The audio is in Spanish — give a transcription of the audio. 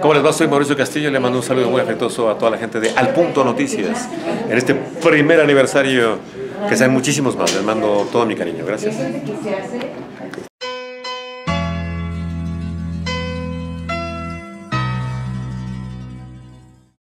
¿Cómo les va? Soy Mauricio Castillo. Le mando un saludo muy afectuoso a toda la gente de Al Punto Noticias en este primer aniversario, que sean muchísimos más. Les mando todo mi cariño. Gracias.